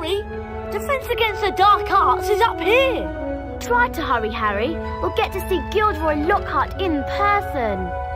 Defense Against the Dark Arts is up here! Try to hurry, Harry. We'll get to see Gilderoy Lockhart in person.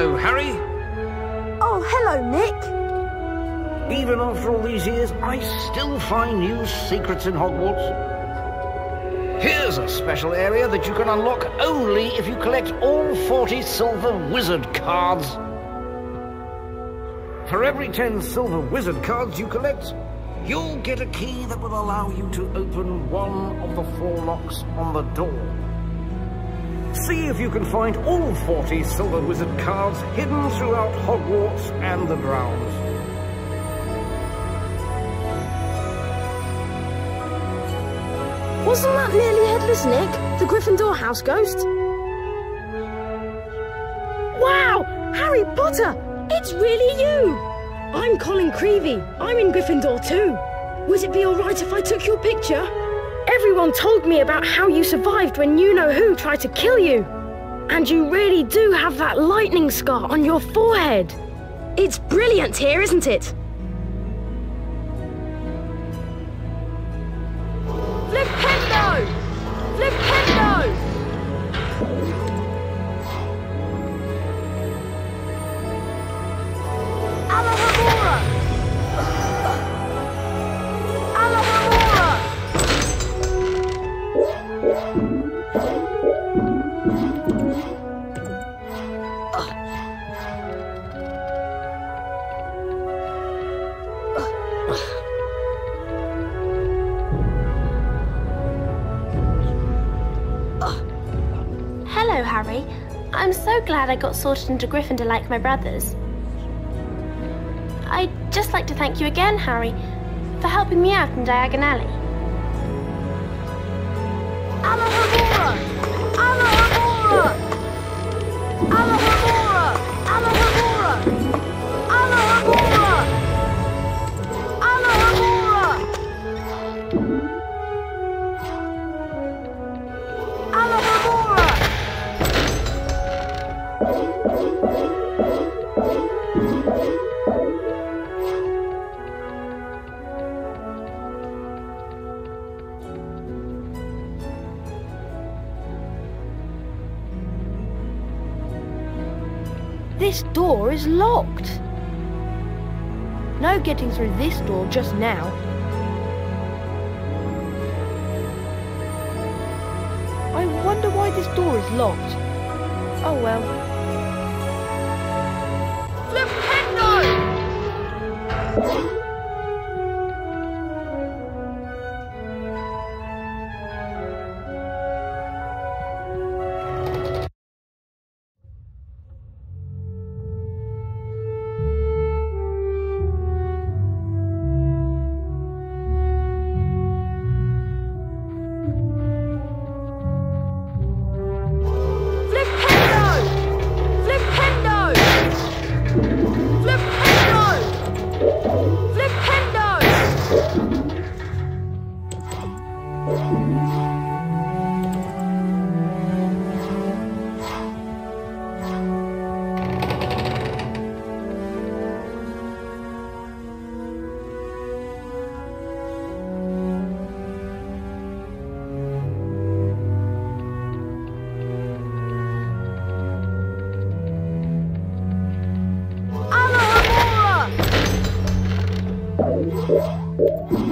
Hello, Harry. Oh, hello, Nick. Even after all these years, I still find new secrets in Hogwarts. Here's a special area that you can unlock only if you collect all 40 silver wizard cards. For every 10 silver wizard cards you collect, you'll get a key that will allow you to open one of the four locks on the door. See if you can find all 40 Silver Wizard cards hidden throughout Hogwarts and the grounds. Wasn't that nearly Headless Nick, the Gryffindor house ghost? Wow! Harry Potter! It's really you! I'm Colin Creevey. I'm in Gryffindor too. Would it be alright if I took your picture? Everyone told me about how you survived when you know who tried to kill you. And you really do have that lightning scar on your forehead. It's brilliant here, isn't it? I got sorted into Gryffindor like my brothers. I'd just like to thank you again, Harry, for helping me out in Diagon Alley. Alohomora! Alohomora! This door is locked. No getting through this door just now. I wonder why this door is locked. Oh well. Flipendo! うん。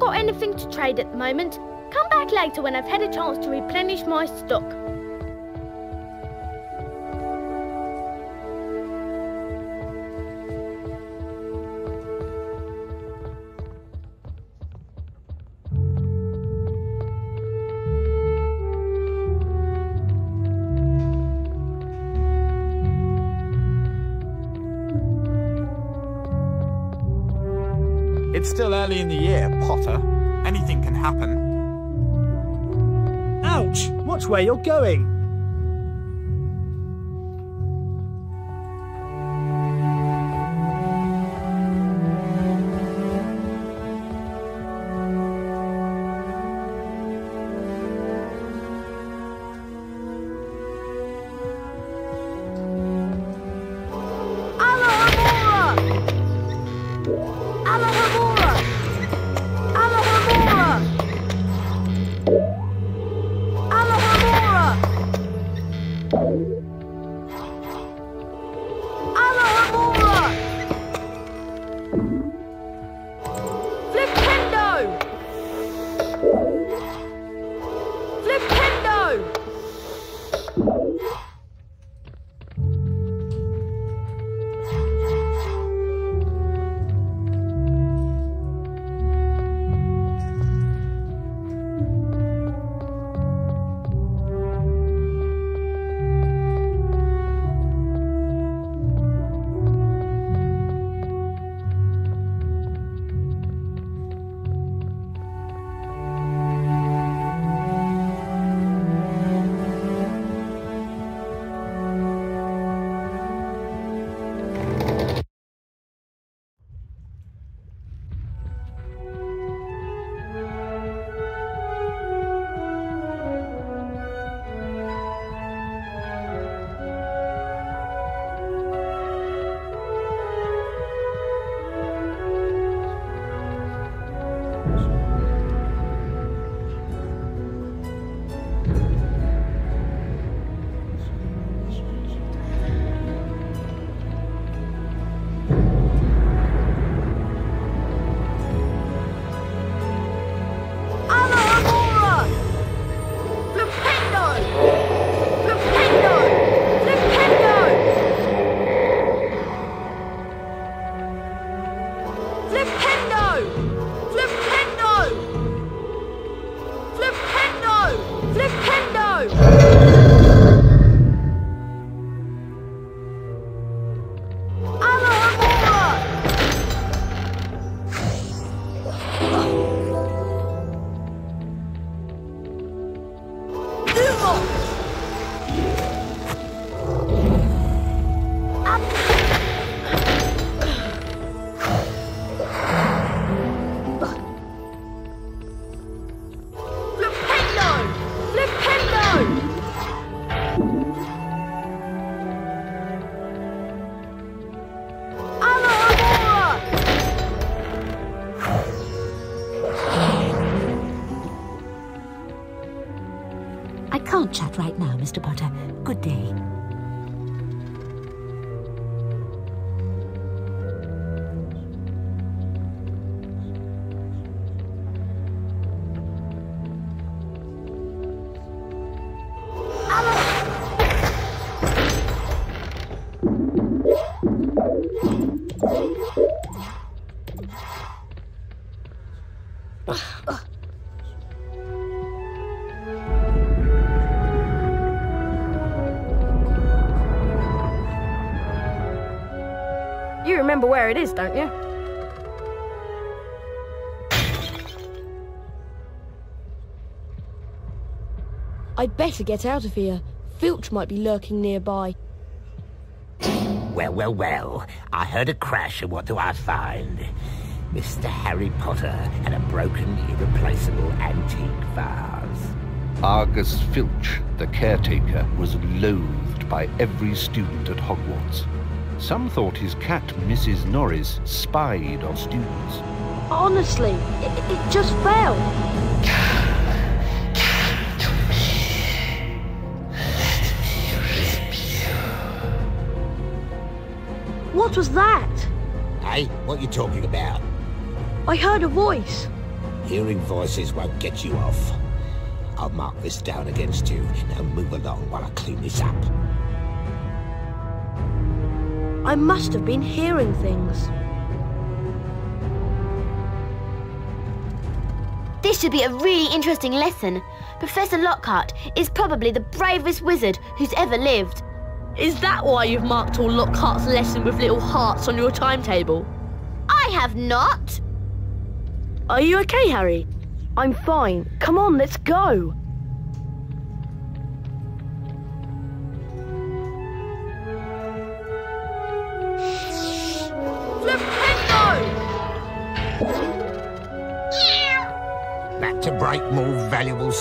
Got anything to trade at the moment. Come back later when I've had a chance to replenish my stock. It's still early in the year, Potter. Anything can happen. Ouch! Watch where you're going. Mr. Potter. Good day. Where it is, don't you? I'd better get out of here. Filch might be lurking nearby. Well, well, well. I heard a crash, and what do I find? Mr. Harry Potter and a broken, irreplaceable antique vase. Argus Filch, the caretaker, was loathed by every student at Hogwarts. Some thought his cat, Mrs. Norris, spied on students. Honestly, it, it just fell. What was that? Hey, what you talking about? I heard a voice. Hearing voices won't get you off. I'll mark this down against you. Now move along while I clean this up. I must have been hearing things. This should be a really interesting lesson. Professor Lockhart is probably the bravest wizard who's ever lived. Is that why you've marked all Lockhart's lesson with little hearts on your timetable? I have not. Are you okay, Harry? I'm fine. Come on, let's go.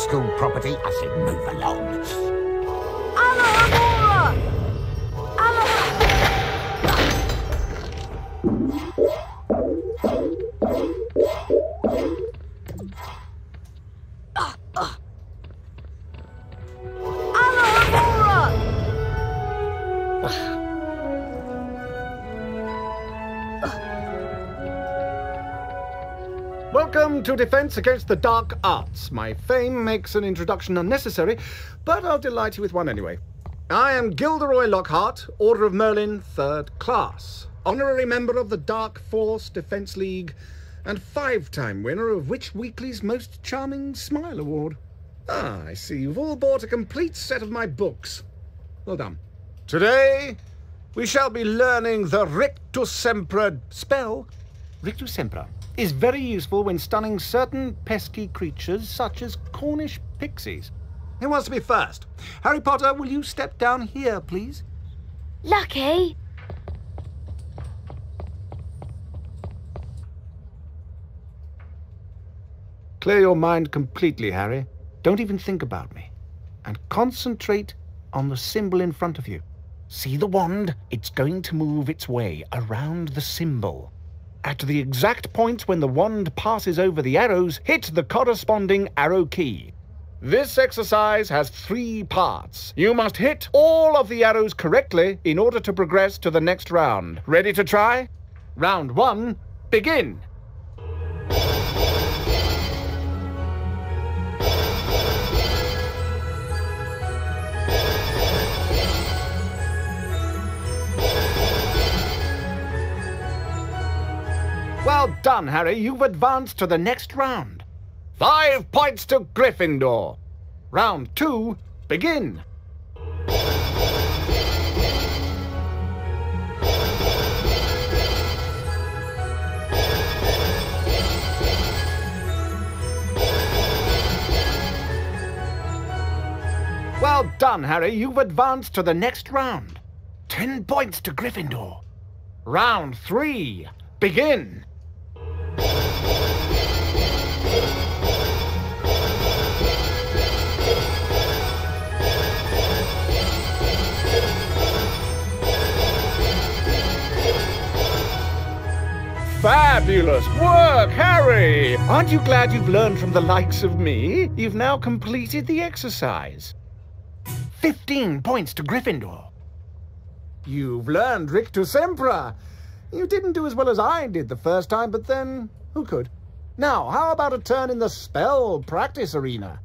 School property? I said move along. To Defense Against the Dark Arts. My fame makes an introduction unnecessary, but I'll delight you with one anyway. I am Gilderoy Lockhart, Order of Merlin, Third Class, honorary member of the Dark Force Defense League, and five-time winner of Witch Weekly's Most Charming Smile Award. Ah, I see you've all bought a complete set of my books. Well done. Today, we shall be learning the Rictusempra spell. Rictusempra is very useful when stunning certain pesky creatures such as Cornish pixies. Who wants to be first? Harry Potter, will you step down here, please? Lucky. Clear your mind completely, Harry. Don't even think about me. And concentrate on the symbol in front of you. See the wand? It's going to move its way around the symbol. At the exact point when the wand passes over the arrows, hit the corresponding arrow key. This exercise has three parts. You must hit all of the arrows correctly in order to progress to the next round. Ready to try? Round one, begin! Well done, Harry. You've advanced to the next round. Five points to Gryffindor. Round two, begin. Well done, Harry. You've advanced to the next round. Ten points to Gryffindor. Round three, begin. Fabulous work, Harry! Aren't you glad you've learned from the likes of me? You've now completed the exercise. Fifteen points to Gryffindor. You've learned Rictusempra. You didn't do as well as I did the first time, but then who could? Now, how about a turn in the spell practice arena?